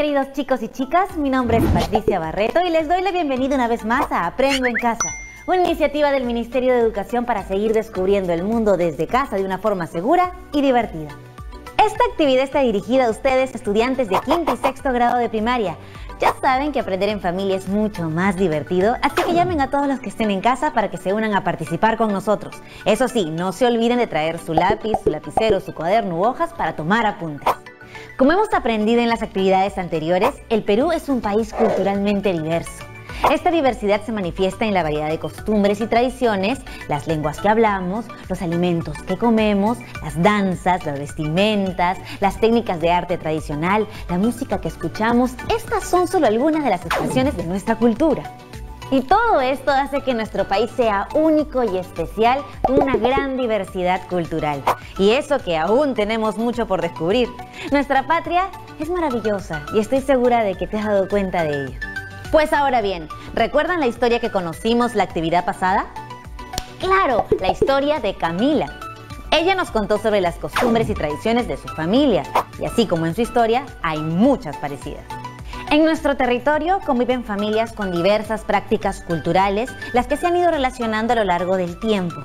queridos chicos y chicas, mi nombre es Patricia Barreto y les doy la bienvenida una vez más a Aprendo en Casa, una iniciativa del Ministerio de Educación para seguir descubriendo el mundo desde casa de una forma segura y divertida. Esta actividad está dirigida a ustedes, estudiantes de quinto y sexto grado de primaria. Ya saben que aprender en familia es mucho más divertido, así que llamen a todos los que estén en casa para que se unan a participar con nosotros. Eso sí, no se olviden de traer su lápiz, su lapicero, su cuaderno u hojas para tomar apuntes. Como hemos aprendido en las actividades anteriores, el Perú es un país culturalmente diverso. Esta diversidad se manifiesta en la variedad de costumbres y tradiciones, las lenguas que hablamos, los alimentos que comemos, las danzas, las vestimentas, las técnicas de arte tradicional, la música que escuchamos. Estas son solo algunas de las expresiones de nuestra cultura. Y todo esto hace que nuestro país sea único y especial con una gran diversidad cultural. Y eso que aún tenemos mucho por descubrir. Nuestra patria es maravillosa y estoy segura de que te has dado cuenta de ello. Pues ahora bien, ¿recuerdan la historia que conocimos la actividad pasada? Claro, la historia de Camila. Ella nos contó sobre las costumbres y tradiciones de su familia, y así como en su historia, hay muchas parecidas. En nuestro territorio conviven familias con diversas prácticas culturales, las que se han ido relacionando a lo largo del tiempo.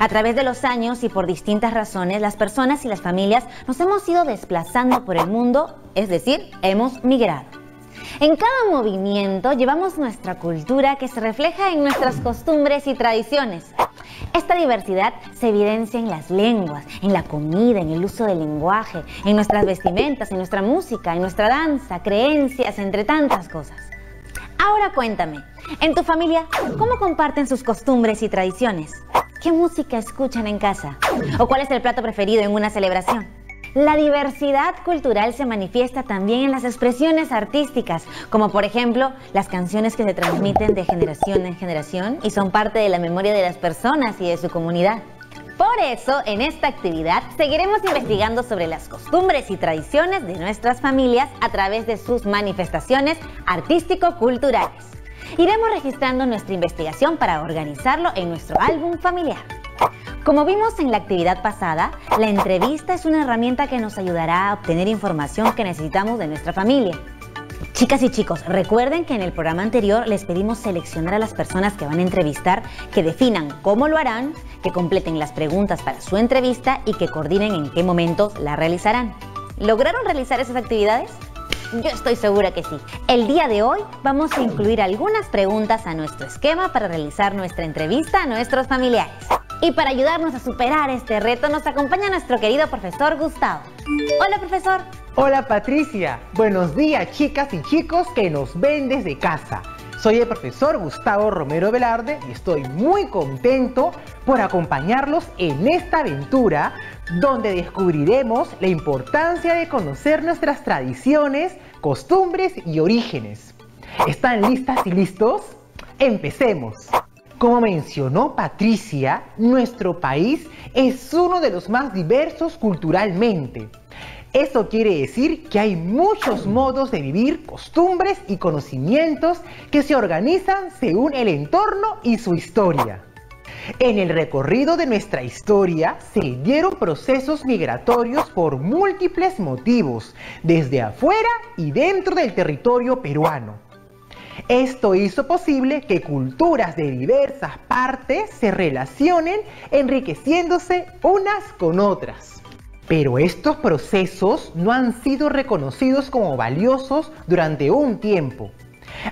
A través de los años y por distintas razones, las personas y las familias nos hemos ido desplazando por el mundo, es decir, hemos migrado. En cada movimiento llevamos nuestra cultura que se refleja en nuestras costumbres y tradiciones. Esta diversidad se evidencia en las lenguas, en la comida, en el uso del lenguaje, en nuestras vestimentas, en nuestra música, en nuestra danza, creencias, entre tantas cosas. Ahora cuéntame, en tu familia, ¿cómo comparten sus costumbres y tradiciones? ¿Qué música escuchan en casa? ¿O cuál es el plato preferido en una celebración? La diversidad cultural se manifiesta también en las expresiones artísticas, como por ejemplo las canciones que se transmiten de generación en generación y son parte de la memoria de las personas y de su comunidad. Por eso, en esta actividad seguiremos investigando sobre las costumbres y tradiciones de nuestras familias a través de sus manifestaciones artístico-culturales. Iremos registrando nuestra investigación para organizarlo en nuestro álbum familiar. Como vimos en la actividad pasada, la entrevista es una herramienta que nos ayudará a obtener información que necesitamos de nuestra familia. Chicas y chicos, recuerden que en el programa anterior les pedimos seleccionar a las personas que van a entrevistar, que definan cómo lo harán, que completen las preguntas para su entrevista y que coordinen en qué momentos la realizarán. ¿Lograron realizar esas actividades? Yo estoy segura que sí. El día de hoy vamos a incluir algunas preguntas a nuestro esquema para realizar nuestra entrevista a nuestros familiares. Y para ayudarnos a superar este reto nos acompaña nuestro querido profesor Gustavo. Hola profesor. Hola Patricia. Buenos días chicas y chicos que nos ven desde casa. Soy el profesor Gustavo Romero Velarde y estoy muy contento por acompañarlos en esta aventura donde descubriremos la importancia de conocer nuestras tradiciones, costumbres y orígenes. ¿Están listas y listos? Empecemos. Como mencionó Patricia, nuestro país es uno de los más diversos culturalmente. Eso quiere decir que hay muchos modos de vivir, costumbres y conocimientos que se organizan según el entorno y su historia. En el recorrido de nuestra historia se dieron procesos migratorios por múltiples motivos, desde afuera y dentro del territorio peruano. Esto hizo posible que culturas de diversas partes se relacionen enriqueciéndose unas con otras. Pero estos procesos no han sido reconocidos como valiosos durante un tiempo.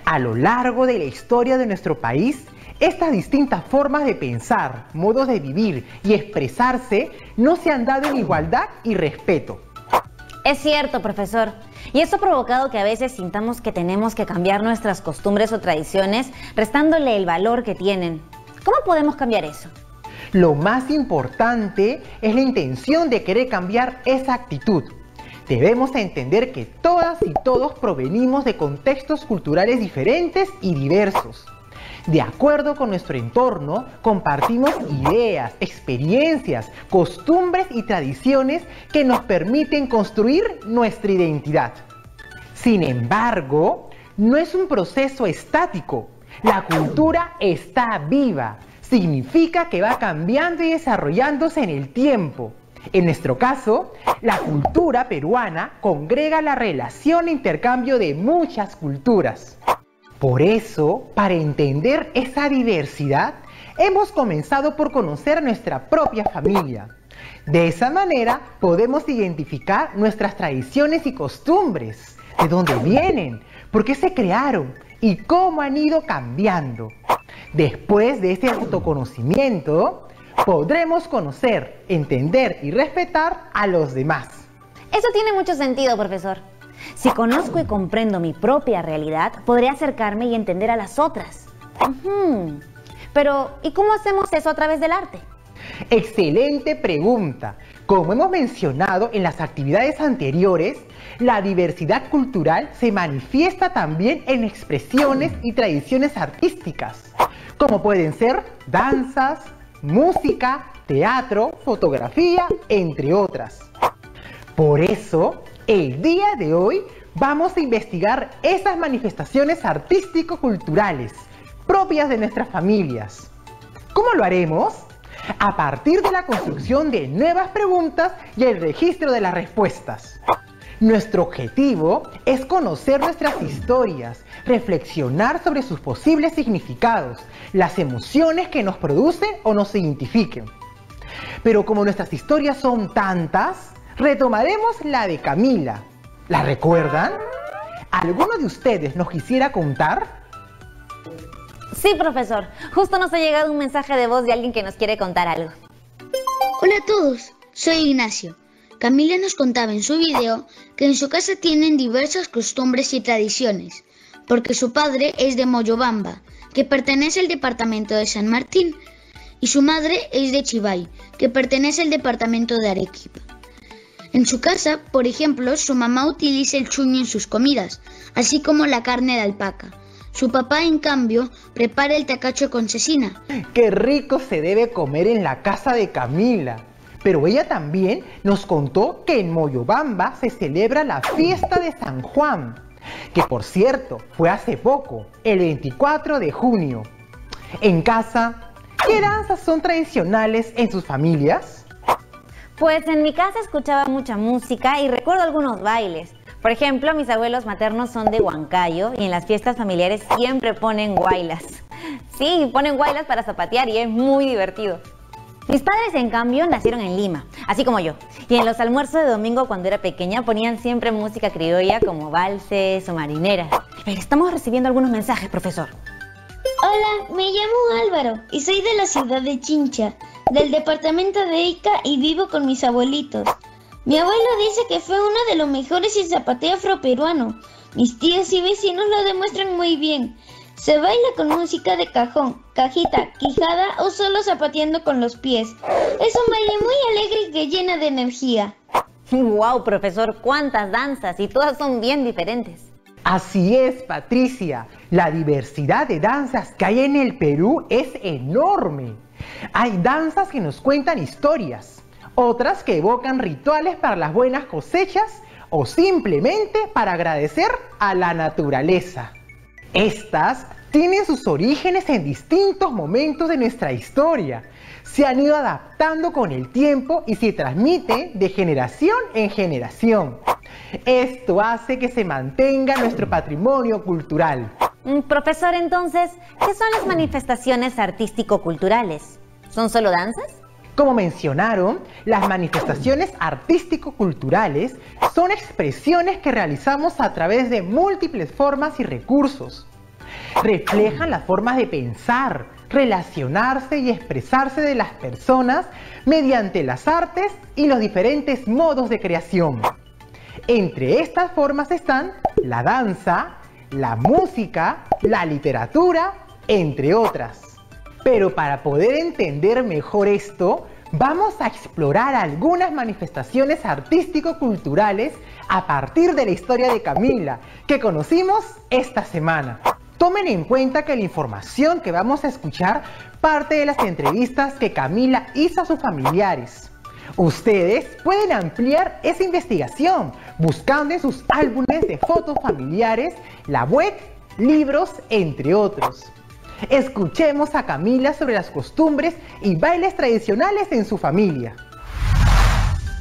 A lo largo de la historia de nuestro país, estas distintas formas de pensar, modos de vivir y expresarse no se han dado en igualdad y respeto. Es cierto, profesor. Y eso ha provocado que a veces sintamos que tenemos que cambiar nuestras costumbres o tradiciones, restándole el valor que tienen. ¿Cómo podemos cambiar eso? Lo más importante es la intención de querer cambiar esa actitud. Debemos entender que todas y todos provenimos de contextos culturales diferentes y diversos. De acuerdo con nuestro entorno, compartimos ideas, experiencias, costumbres y tradiciones que nos permiten construir nuestra identidad. Sin embargo, no es un proceso estático, La cultura está viva. Significa que va cambiando y desarrollándose en el tiempo. En nuestro caso, la cultura peruana congrega la relación e intercambio de muchas culturas. Por eso, para entender esa diversidad, hemos comenzado por conocer nuestra propia familia. De esa manera podemos identificar nuestras tradiciones y costumbres, de dónde vienen, por qué se crearon y cómo han ido cambiando. Después de ese autoconocimiento, podremos conocer, entender y respetar a los demás. Eso tiene mucho sentido, profesor. Si conozco y comprendo mi propia realidad, podré acercarme y entender a las otras. Pero, ¿y cómo hacemos eso a través del arte? Excelente pregunta. Como hemos mencionado en las actividades anteriores, la diversidad cultural se manifiesta también en expresiones y tradiciones artísticas, como pueden ser danzas, música, teatro, fotografía, entre otras. Por eso, el día de hoy vamos a investigar esas manifestaciones artístico-culturales propias de nuestras familias. ¿Cómo lo haremos? A partir de la construcción de nuevas preguntas y el registro de las respuestas. Nuestro objetivo es conocer nuestras historias, reflexionar sobre sus posibles significados, las emociones que nos producen o nos identifiquen. Pero como nuestras historias son tantas, retomaremos la de Camila. ¿La recuerdan? ¿Alguno de ustedes nos quisiera contar? Sí, profesor. Justo nos ha llegado un mensaje de voz de alguien que nos quiere contar algo. Hola a todos, soy Ignacio. Camila nos contaba en su video que en su casa tienen diversas costumbres y tradiciones, porque su padre es de Moyobamba, que pertenece al departamento de San Martín, y su madre es de Chivay, que pertenece al departamento de Arequipa. En su casa, por ejemplo, su mamá utiliza el chuño en sus comidas, así como la carne de alpaca. Su papá, en cambio, prepara el tacacho con cecina. ¡Qué rico se debe comer en la casa de Camila! Pero ella también nos contó que en Moyobamba se celebra la fiesta de San Juan, que por cierto fue hace poco, el 24 de junio. En casa, ¿qué danzas son tradicionales en sus familias? Pues en mi casa escuchaba mucha música y recuerdo algunos bailes. Por ejemplo, mis abuelos maternos son de Huancayo y en las fiestas familiares siempre ponen guailas. Sí, ponen guailas para zapatear y es muy divertido. Mis padres, en cambio, nacieron en Lima, así como yo. Y en los almuerzos de domingo, cuando era pequeña, ponían siempre música criolla como valses o marineras. Pero estamos recibiendo algunos mensajes, profesor. Hola, me llamo Álvaro y soy de la ciudad de Chincha, del departamento de Ica y vivo con mis abuelitos. Mi abuelo dice que fue uno de los mejores en zapateo afroperuano. Mis tíos y vecinos lo demuestran muy bien. Se baila con música de cajón, cajita, quijada o solo zapateando con los pies. Es un baile muy alegre y que llena de energía. ¡Wow, profesor! ¡Cuántas danzas! Y todas son bien diferentes. Así es, Patricia. La diversidad de danzas que hay en el Perú es enorme. Hay danzas que nos cuentan historias, otras que evocan rituales para las buenas cosechas o simplemente para agradecer a la naturaleza. Estas tienen sus orígenes en distintos momentos de nuestra historia. Se han ido adaptando con el tiempo y se transmiten de generación en generación. Esto hace que se mantenga nuestro patrimonio cultural. Mm, profesor, entonces, ¿qué son las manifestaciones artístico-culturales? ¿Son solo danzas? Como mencionaron, las manifestaciones artístico-culturales son expresiones que realizamos a través de múltiples formas y recursos. Reflejan las formas de pensar, relacionarse y expresarse de las personas mediante las artes y los diferentes modos de creación. Entre estas formas están la danza, la música, la literatura, entre otras. Pero para poder entender mejor esto, vamos a explorar algunas manifestaciones artístico-culturales a partir de la historia de Camila, que conocimos esta semana. Tomen en cuenta que la información que vamos a escuchar parte de las entrevistas que Camila hizo a sus familiares. Ustedes pueden ampliar esa investigación buscando en sus álbumes de fotos familiares, la web, libros, entre otros. Escuchemos a Camila sobre las costumbres y bailes tradicionales en su familia.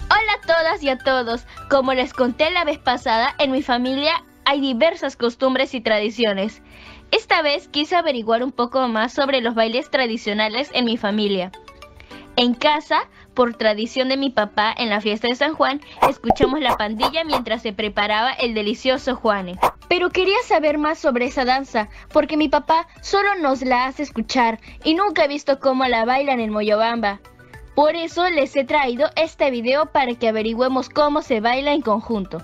Hola a todas y a todos. Como les conté la vez pasada, en mi familia hay diversas costumbres y tradiciones. Esta vez quise averiguar un poco más sobre los bailes tradicionales en mi familia. En casa, por tradición de mi papá, en la fiesta de San Juan, escuchamos la pandilla mientras se preparaba el delicioso Juane. Pero quería saber más sobre esa danza, porque mi papá solo nos la hace escuchar y nunca he visto cómo la bailan en Moyobamba. Por eso les he traído este video para que averigüemos cómo se baila en conjunto.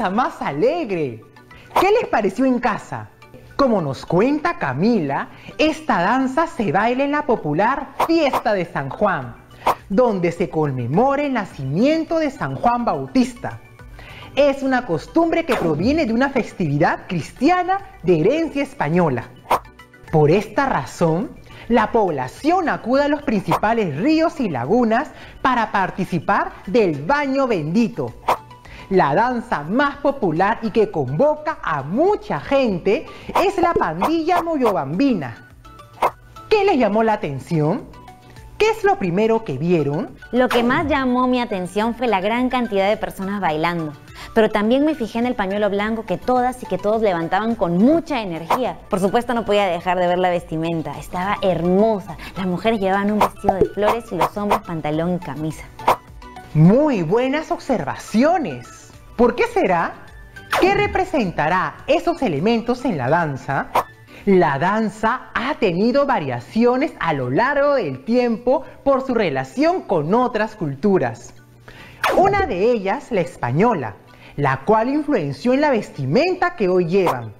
¡Qué danza más alegre! ¿Qué les pareció en casa? Como nos cuenta Camila, esta danza se baila en la popular fiesta de San Juan, donde se conmemora el nacimiento de San Juan Bautista. Es una costumbre que proviene de una festividad cristiana de herencia española. Por esta razón, la población acude a los principales ríos y lagunas para participar del baño bendito, la danza más popular y que convoca a mucha gente es la pandilla moyobambina. ¿Qué les llamó la atención? ¿Qué es lo primero que vieron? Lo que más llamó mi atención fue la gran cantidad de personas bailando. Pero también me fijé en el pañuelo blanco que todas y que todos levantaban con mucha energía. Por supuesto no podía dejar de ver la vestimenta. Estaba hermosa. Las mujeres llevaban un vestido de flores y los hombres pantalón y camisa. Muy buenas observaciones. ¿Por qué será? ¿Qué representará esos elementos en la danza? La danza ha tenido variaciones a lo largo del tiempo por su relación con otras culturas. Una de ellas, la española, la cual influenció en la vestimenta que hoy llevan.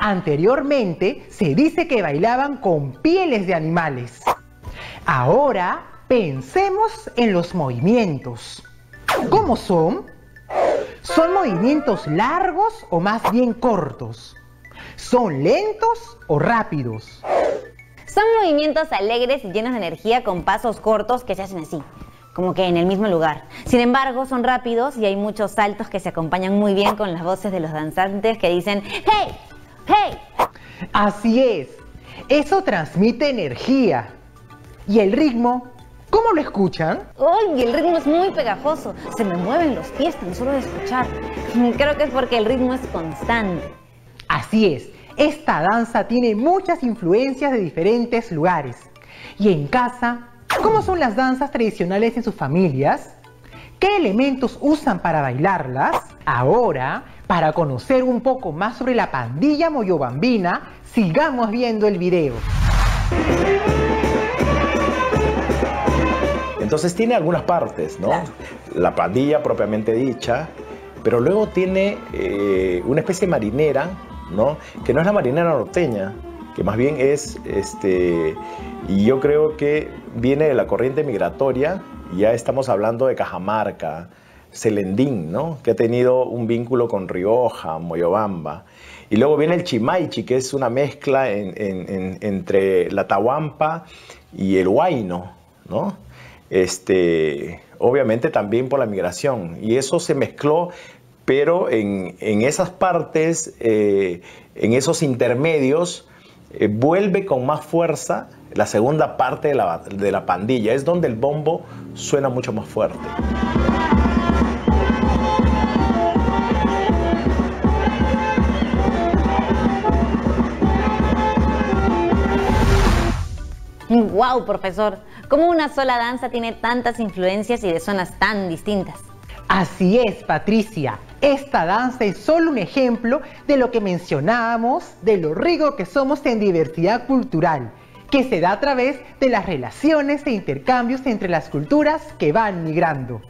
Anteriormente se dice que bailaban con pieles de animales. Ahora pensemos en los movimientos. ¿Cómo son? ¿Son movimientos largos o más bien cortos? ¿Son lentos o rápidos? Son movimientos alegres y llenos de energía con pasos cortos que se hacen así, como que en el mismo lugar. Sin embargo, son rápidos y hay muchos saltos que se acompañan muy bien con las voces de los danzantes que dicen ¡Hey! ¡Hey! Así es, eso transmite energía. ¿Y el ritmo? ¿Cómo lo escuchan? ¡Uy! El ritmo es muy pegajoso. Se me mueven los pies tan solo de escuchar. Creo que es porque el ritmo es constante. Así es. Esta danza tiene muchas influencias de diferentes lugares. Y en casa, ¿cómo son las danzas tradicionales en sus familias? ¿Qué elementos usan para bailarlas? Ahora, para conocer un poco más sobre la pandilla moyobambina, sigamos viendo el video. Entonces tiene algunas partes, ¿no? La pandilla propiamente dicha, pero luego tiene eh, una especie de marinera, ¿no? Que no es la marinera norteña, que más bien es, este, y yo creo que viene de la corriente migratoria, ya estamos hablando de Cajamarca, Celendín, ¿no? Que ha tenido un vínculo con Rioja, Moyobamba. Y luego viene el Chimaichi, que es una mezcla entre la Tahuampa y el Huayno, ¿no? Este, obviamente también por la migración. Y eso se mezcló, pero en, esas partes, eh, en esos intermedios, eh, vuelve con más fuerza la segunda parte de la, de la pandilla. Es donde el bombo suena mucho más fuerte. ¡Wow, profesor! ¿Cómo una sola danza tiene tantas influencias y de zonas tan distintas? Así es, Patricia. Esta danza es solo un ejemplo de lo que mencionábamos, de lo rico que somos en diversidad cultural, que se da a través de las relaciones e intercambios entre las culturas que van migrando.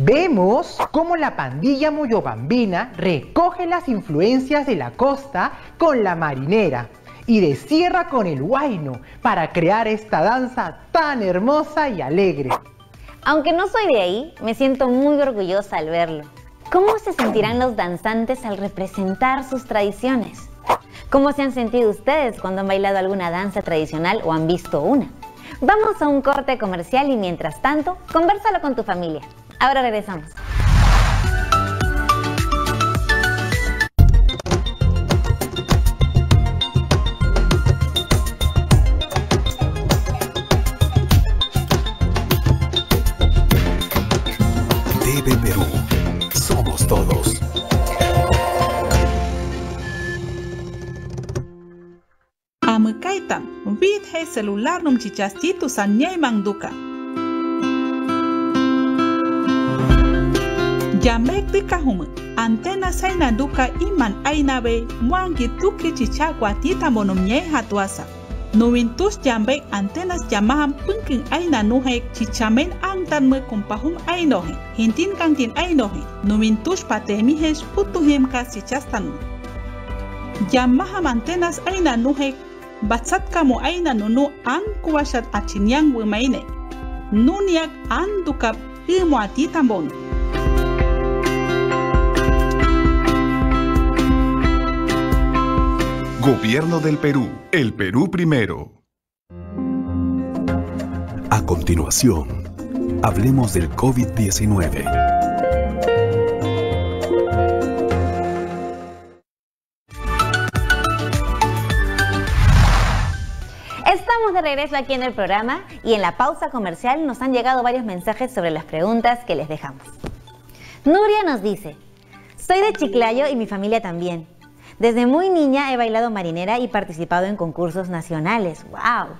Vemos cómo la pandilla moyobambina recoge las influencias de la costa con la marinera y de sierra con el huayno para crear esta danza tan hermosa y alegre. Aunque no soy de ahí, me siento muy orgullosa al verlo. ¿Cómo se sentirán los danzantes al representar sus tradiciones? ¿Cómo se han sentido ustedes cuando han bailado alguna danza tradicional o han visto una? Vamos a un corte comercial y mientras tanto, conversalo con tu familia. Ahora regresamos. nama kaitan wit hai selular num cicas citu san nyai mang duka. Jamek di kahumu, antena saina duka iman aina ainabe, muangi tuki chichakwa tita nyai hatuasa. Nuwintus jambek antenas jamaham pungking aina nuhek cicamen ang tan me kumpahum ainohe, hintin kantin ainohe, nuwintus patemihes putuhem kasichastan. Jamaham antenas aina nuhek batsat kamu aina nunu an kuwashat achinyang wimaine. Nuniak an dukap ilmu ati tambon. Gobierno del Perú. El Perú primero. A continuación, hablemos del COVID-19. Estamos de regreso aquí en el programa y en la pausa comercial nos han llegado varios mensajes sobre las preguntas que les dejamos. Nuria nos dice, soy de Chiclayo y mi familia también. Desde muy niña he bailado marinera y participado en concursos nacionales. ¡Wow!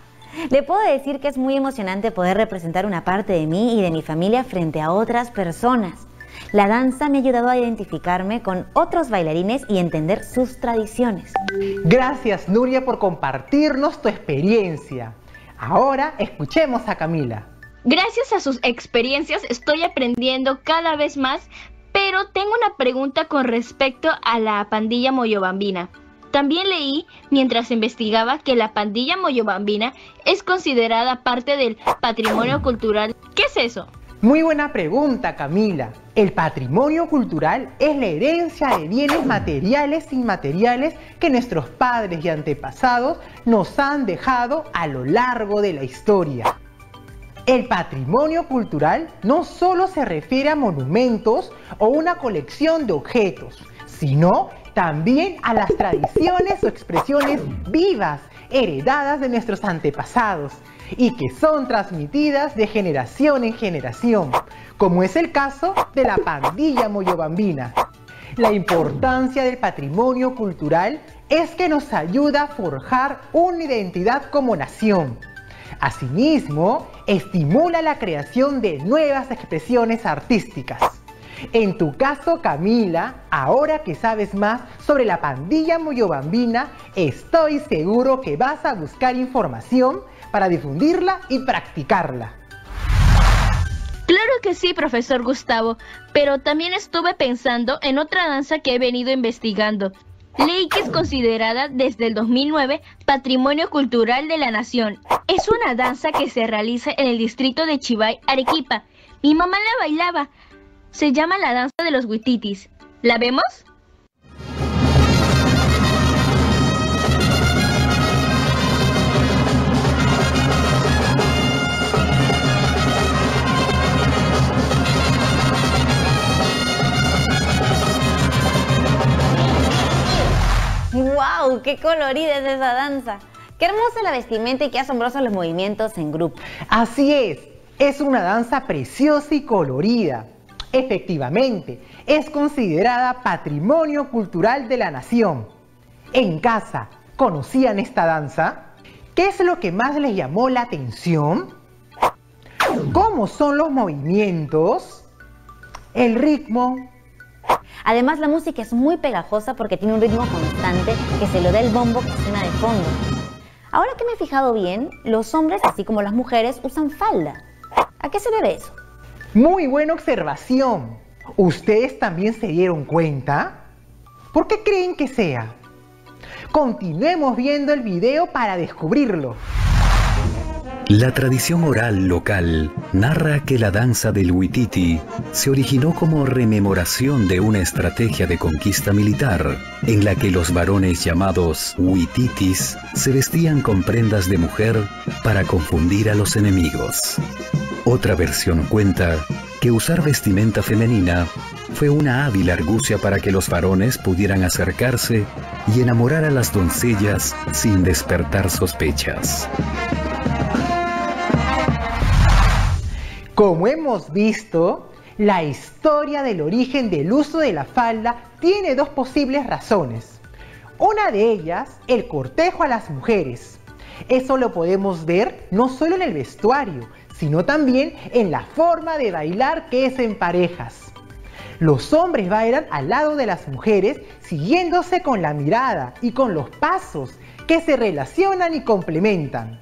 Le puedo decir que es muy emocionante poder representar una parte de mí y de mi familia frente a otras personas. La danza me ha ayudado a identificarme con otros bailarines y entender sus tradiciones. Gracias, Nuria, por compartirnos tu experiencia. Ahora escuchemos a Camila. Gracias a sus experiencias estoy aprendiendo cada vez más, pero tengo una pregunta con respecto a la pandilla moyobambina. También leí, mientras investigaba, que la pandilla moyobambina es considerada parte del patrimonio cultural. ¿Qué es eso? Muy buena pregunta, Camila. El patrimonio cultural es la herencia de bienes materiales e inmateriales que nuestros padres y antepasados nos han dejado a lo largo de la historia. El patrimonio cultural no solo se refiere a monumentos o una colección de objetos, sino también a las tradiciones o expresiones vivas heredadas de nuestros antepasados y que son transmitidas de generación en generación, como es el caso de la pandilla moyobambina. La importancia del patrimonio cultural es que nos ayuda a forjar una identidad como nación. Asimismo, estimula la creación de nuevas expresiones artísticas. En tu caso, Camila, ahora que sabes más sobre la pandilla moyobambina, estoy seguro que vas a buscar información para difundirla y practicarla. Claro que sí, profesor Gustavo, pero también estuve pensando en otra danza que he venido investigando. Leí que es considerada desde el 2009 Patrimonio Cultural de la Nación. Es una danza que se realiza en el distrito de Chivay, Arequipa. Mi mamá la bailaba. Se llama la danza de los huititis. ¿La vemos? ¡Wow! ¡Qué colorida es esa danza! ¡Qué hermosa la vestimenta y qué asombrosos los movimientos en grupo! Así es, es una danza preciosa y colorida. Efectivamente, es considerada patrimonio cultural de la nación. En casa, ¿conocían esta danza? ¿Qué es lo que más les llamó la atención? ¿Cómo son los movimientos? el ritmo. Además, la música es muy pegajosa porque tiene un ritmo constante que se lo da el bombo que suena de fondo. Ahora que me he fijado bien, los hombres, así como las mujeres, usan falda. ¿A qué se debe eso? Muy buena observación. ¿Ustedes también se dieron cuenta? ¿Por qué creen que sea? Continuemos viendo el video para descubrirlo. La tradición oral local narra que la danza del Huititi se originó como rememoración de una estrategia de conquista militar en la que los varones llamados Huititis se vestían con prendas de mujer para confundir a los enemigos. Otra versión cuenta que usar vestimenta femenina fue una hábil argucia para que los varones pudieran acercarse y enamorar a las doncellas sin despertar sospechas. Como hemos visto, la historia del origen del uso de la falda tiene dos posibles razones. Una de ellas, el cortejo a las mujeres. Eso lo podemos ver no solo en el vestuario, sino también en la forma de bailar que es en parejas. Los hombres bailan al lado de las mujeres siguiéndose con la mirada y con los pasos que se relacionan y complementan.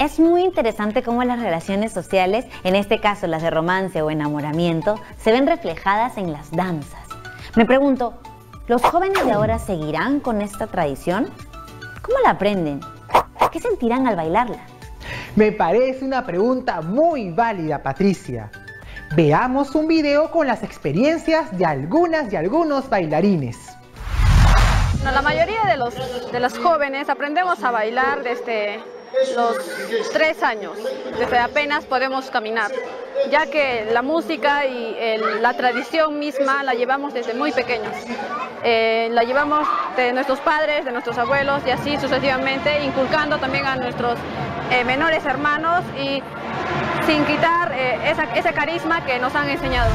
Es muy interesante cómo las relaciones sociales, en este caso las de romance o enamoramiento, se ven reflejadas en las danzas. Me pregunto, ¿los jóvenes de ahora seguirán con esta tradición? ¿Cómo la aprenden? ¿Qué sentirán al bailarla? Me parece una pregunta muy válida, Patricia. Veamos un video con las experiencias de algunas y algunos bailarines. la mayoría de los, de los jóvenes aprendemos a bailar desde los tres años, desde apenas podemos caminar, ya que la música y la tradición misma la llevamos desde muy pequeños. Eh, la llevamos de nuestros padres, de nuestros abuelos y así sucesivamente, inculcando también a nuestros eh, menores hermanos y sin quitar eh, ese carisma que nos han enseñado.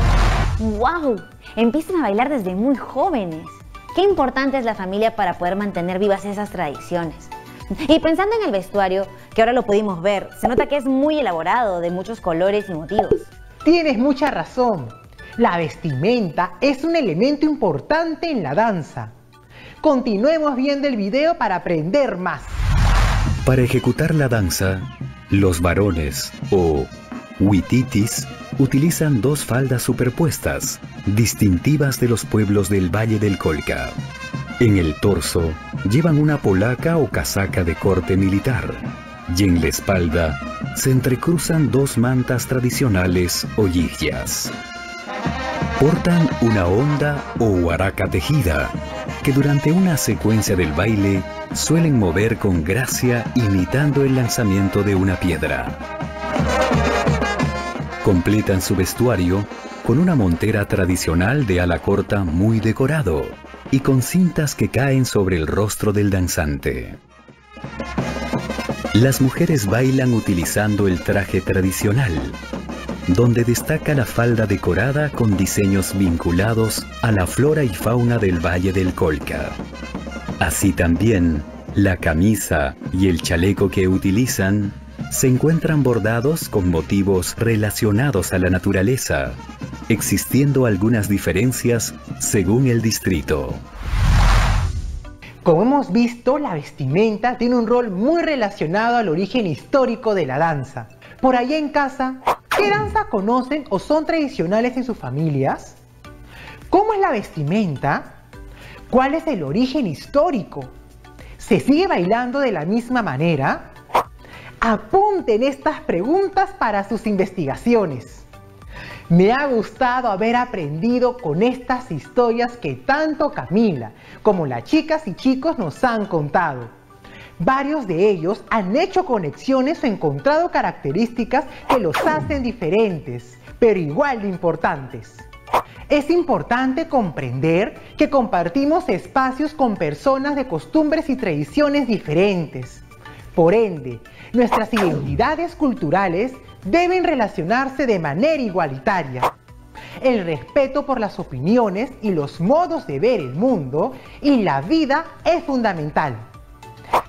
¡Wow! Empiezan a bailar desde muy jóvenes. Qué importante es la familia para poder mantener vivas esas tradiciones. Y pensando en el vestuario, que ahora lo pudimos ver, se nota que es muy elaborado, de muchos colores y motivos. Tienes mucha razón. La vestimenta es un elemento importante en la danza. Continuemos viendo el video para aprender más. Para ejecutar la danza, los varones o huititis utilizan dos faldas superpuestas, distintivas de los pueblos del Valle del Colca. En el torso llevan una polaca o casaca de corte militar y en la espalda se entrecruzan dos mantas tradicionales o yiyas. Portan una onda o huaraca tejida que durante una secuencia del baile suelen mover con gracia imitando el lanzamiento de una piedra. Completan su vestuario con una montera tradicional de ala corta muy decorado y con cintas que caen sobre el rostro del danzante. Las mujeres bailan utilizando el traje tradicional, donde destaca la falda decorada con diseños vinculados a la flora y fauna del Valle del Colca. Así también, la camisa y el chaleco que utilizan se encuentran bordados con motivos relacionados a la naturaleza, existiendo algunas diferencias según el distrito. Como hemos visto, la vestimenta tiene un rol muy relacionado al origen histórico de la danza. Por ahí en casa, ¿qué danza conocen o son tradicionales en sus familias? ¿Cómo es la vestimenta? ¿Cuál es el origen histórico? ¿Se sigue bailando de la misma manera? Apunten estas preguntas para sus investigaciones. Me ha gustado haber aprendido con estas historias que tanto Camila como las chicas y chicos nos han contado. Varios de ellos han hecho conexiones o encontrado características que los hacen diferentes, pero igual de importantes. Es importante comprender que compartimos espacios con personas de costumbres y tradiciones diferentes. Por ende, nuestras identidades culturales deben relacionarse de manera igualitaria. El respeto por las opiniones y los modos de ver el mundo y la vida es fundamental.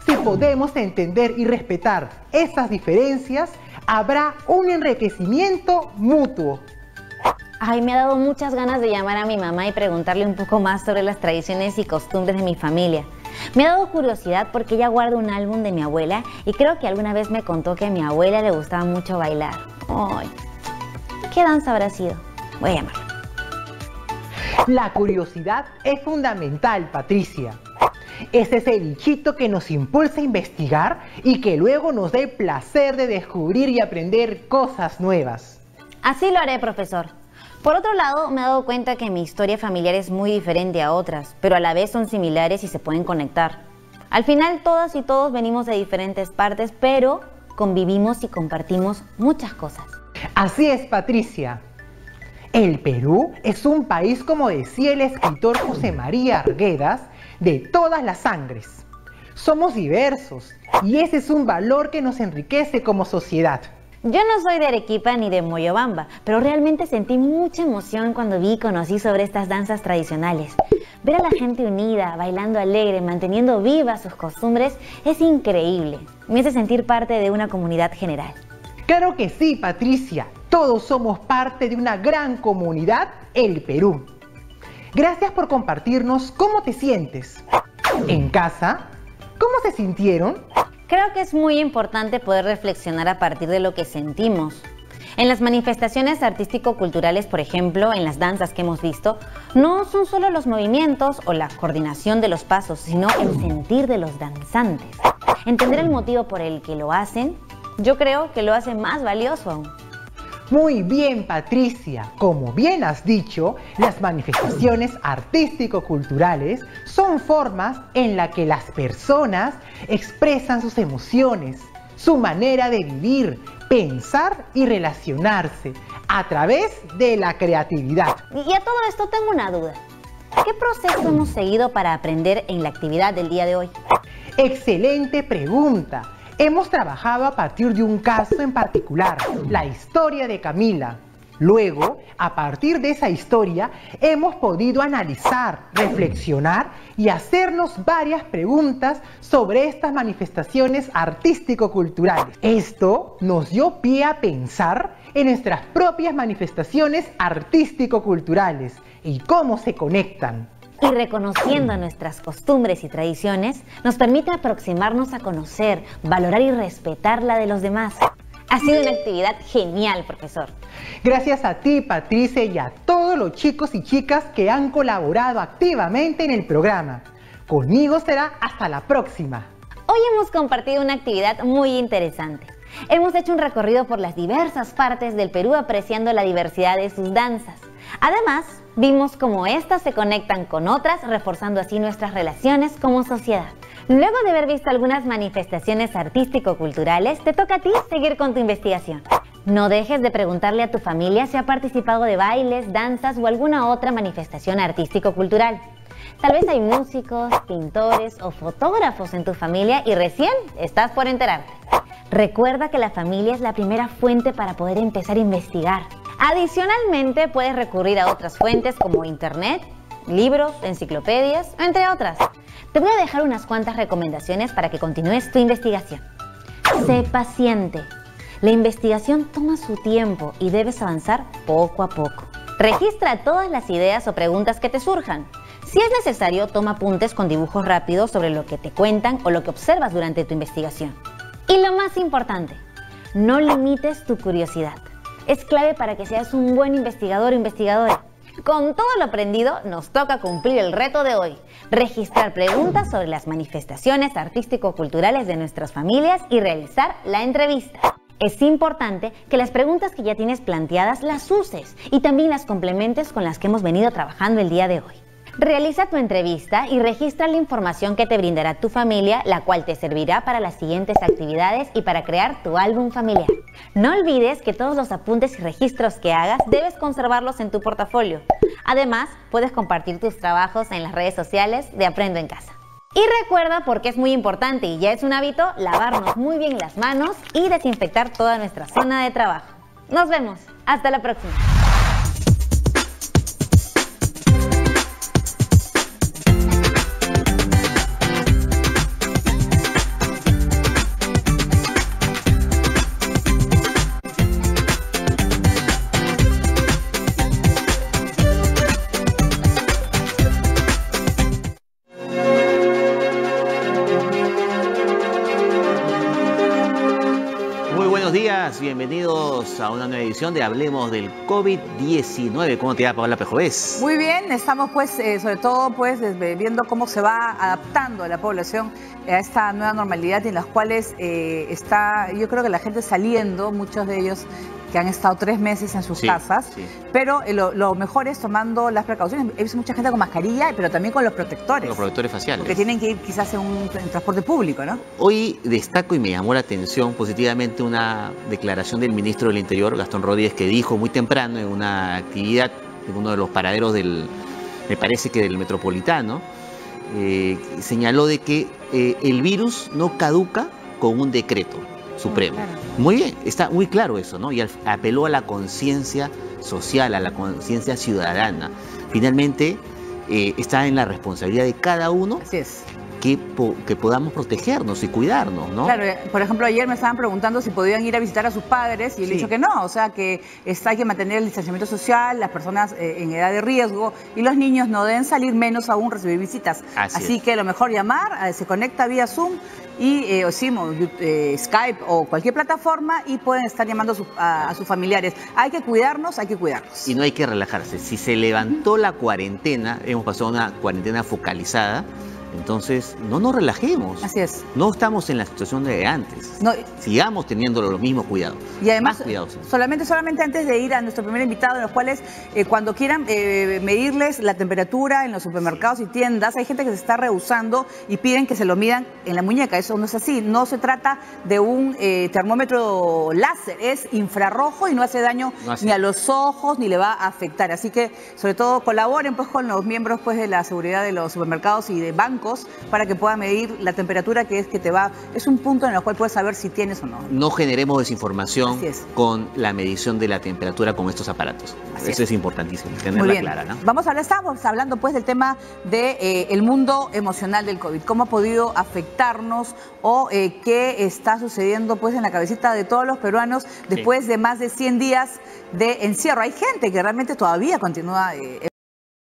Si podemos entender y respetar esas diferencias, habrá un enriquecimiento mutuo. Ay, me ha dado muchas ganas de llamar a mi mamá y preguntarle un poco más sobre las tradiciones y costumbres de mi familia. Me ha dado curiosidad porque ella guarda un álbum de mi abuela y creo que alguna vez me contó que a mi abuela le gustaba mucho bailar. Ay, ¿qué danza habrá sido? Voy a llamarla. La curiosidad es fundamental, Patricia. Es ese bichito que nos impulsa a investigar y que luego nos dé el placer de descubrir y aprender cosas nuevas. Así lo haré, profesor. Por otro lado, me he dado cuenta que mi historia familiar es muy diferente a otras, pero a la vez son similares y se pueden conectar. Al final, todas y todos venimos de diferentes partes, pero convivimos y compartimos muchas cosas. Así es, Patricia. El Perú es un país, como decía el escritor José María Arguedas, de todas las sangres. Somos diversos y ese es un valor que nos enriquece como sociedad. Yo no soy de Arequipa ni de Moyobamba, pero realmente sentí mucha emoción cuando vi y conocí sobre estas danzas tradicionales. Ver a la gente unida, bailando alegre, manteniendo vivas sus costumbres, es increíble. Me hace sentir parte de una comunidad general. Claro que sí, Patricia. Todos somos parte de una gran comunidad, el Perú. Gracias por compartirnos cómo te sientes. En casa, ¿cómo se sintieron? Creo que es muy importante poder reflexionar a partir de lo que sentimos. En las manifestaciones artístico-culturales, por ejemplo, en las danzas que hemos visto, no son solo los movimientos o la coordinación de los pasos, sino el sentir de los danzantes. Entender el motivo por el que lo hacen, yo creo que lo hace más valioso aún. Muy bien, Patricia. Como bien has dicho, las manifestaciones artístico-culturales son formas en las que las personas expresan sus emociones, su manera de vivir, pensar y relacionarse a través de la creatividad. Y a todo esto tengo una duda. ¿Qué proceso hemos seguido para aprender en la actividad del día de hoy? Excelente pregunta. Hemos trabajado a partir de un caso en particular, la historia de Camila. Luego, a partir de esa historia, hemos podido analizar, reflexionar y hacernos varias preguntas sobre estas manifestaciones artístico-culturales. Esto nos dio pie a pensar en nuestras propias manifestaciones artístico-culturales y cómo se conectan y reconociendo nuestras costumbres y tradiciones nos permite aproximarnos a conocer, valorar y respetar la de los demás. Ha sido una actividad genial, profesor. Gracias a ti, Patricia, y a todos los chicos y chicas que han colaborado activamente en el programa. Conmigo será hasta la próxima. Hoy hemos compartido una actividad muy interesante. Hemos hecho un recorrido por las diversas partes del Perú apreciando la diversidad de sus danzas. Además, vimos cómo éstas se conectan con otras, reforzando así nuestras relaciones como sociedad. Luego de haber visto algunas manifestaciones artístico-culturales, te toca a ti seguir con tu investigación. No dejes de preguntarle a tu familia si ha participado de bailes, danzas o alguna otra manifestación artístico-cultural. Tal vez hay músicos, pintores o fotógrafos en tu familia y recién estás por enterarte. Recuerda que la familia es la primera fuente para poder empezar a investigar. Adicionalmente, puedes recurrir a otras fuentes como Internet, libros, enciclopedias, entre otras. Te voy a dejar unas cuantas recomendaciones para que continúes tu investigación. Sé paciente. La investigación toma su tiempo y debes avanzar poco a poco. Registra todas las ideas o preguntas que te surjan. Si es necesario, toma apuntes con dibujos rápidos sobre lo que te cuentan o lo que observas durante tu investigación. Y lo más importante, no limites tu curiosidad es clave para que seas un buen investigador o investigadora. Con todo lo aprendido, nos toca cumplir el reto de hoy, registrar preguntas sobre las manifestaciones artístico-culturales de nuestras familias y realizar la entrevista. Es importante que las preguntas que ya tienes planteadas las uses y también las complementes con las que hemos venido trabajando el día de hoy. Realiza tu entrevista y registra la información que te brindará tu familia, la cual te servirá para las siguientes actividades y para crear tu álbum familiar. No olvides que todos los apuntes y registros que hagas debes conservarlos en tu portafolio. Además, puedes compartir tus trabajos en las redes sociales de Aprendo en Casa. Y recuerda, porque es muy importante y ya es un hábito, lavarnos muy bien las manos y desinfectar toda nuestra zona de trabajo. Nos vemos. Hasta la próxima. A una nueva edición de Hablemos del COVID-19. ¿Cómo te va, Paola Pejovés? Muy bien, estamos pues eh, sobre todo pues viendo cómo se va adaptando la población a esta nueva normalidad en las cuales eh, está, yo creo que la gente saliendo, muchos de ellos que han estado tres meses en sus casas, pero eh, lo, mejor es tomando las precauciones. He visto mucha gente con mascarilla, pero también con los protectores. Los protectores faciales. Porque tienen que ir quizás en un transporte público, ¿no? Hoy destaco y me llamó la atención positivamente una declaración del ministro del Interior, Gastón Rodríguez, que dijo muy temprano en una actividad en uno de los paraderos del, me parece que del metropolitano, eh, señaló de que eh, el virus no caduca con un decreto supremo. Muy bien, está muy claro eso, ¿no? Y apeló a la conciencia social, a la conciencia ciudadana. Finalmente, eh, está en la responsabilidad de cada uno Así es que, podamos protegernos y cuidarnos, ¿no? Claro, eh, por ejemplo, ayer me estaban preguntando si podían ir a visitar a sus padres y he dicho que no, o sea que está, hay que mantener el distanciamiento social, las personas eh, en edad de riesgo y los niños no deben salir menos aún recibir visitas. Así, que lo mejor llamar, se conecta vía Zoom y eh, o Skype o cualquier plataforma y pueden estar llamando a, sus familiares. Hay que cuidarnos, hay que cuidarnos. Y no hay que relajarse. Si se levantó la cuarentena, hemos pasado una cuarentena focalizada, entonces, no nos relajemos. Así es. No estamos en la situación de antes. Sigamos teniendo los mismos cuidados. Y además, solamente, solamente antes de ir a nuestro primer invitado, en los cuales eh, cuando quieran eh, medirles la temperatura en los supermercados y tiendas, hay gente que se está rehusando y piden que se lo midan en la muñeca. Eso no es así. No se trata de un eh, termómetro láser, es infrarrojo y no hace daño ni a los ojos ni le va a afectar. Así que, sobre todo, colaboren pues con los miembros pues de la seguridad de los supermercados y de bancos para que pueda medir la temperatura que es que te va. Es un punto en el cual puedes saber si tienes o no. No generemos desinformación con la medición de la temperatura con estos aparatos. Eso es. importantísimo, tenerla clara. ¿no? Vamos a hablar, estamos hablando pues del tema del de, eh, mundo emocional del COVID. ¿Cómo ha podido afectarnos o eh, qué está sucediendo pues en la cabecita de todos los peruanos después de más de 100 días de encierro? Hay gente que realmente todavía continúa... Eh,